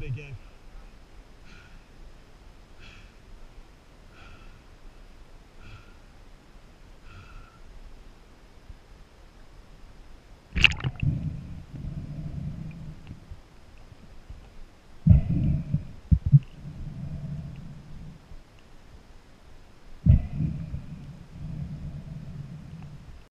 big game.